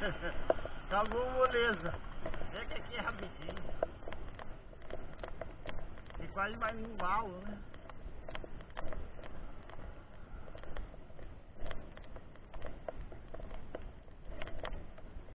Acabou moleza. É que aqui é rapidinho. E quase vai no val, né?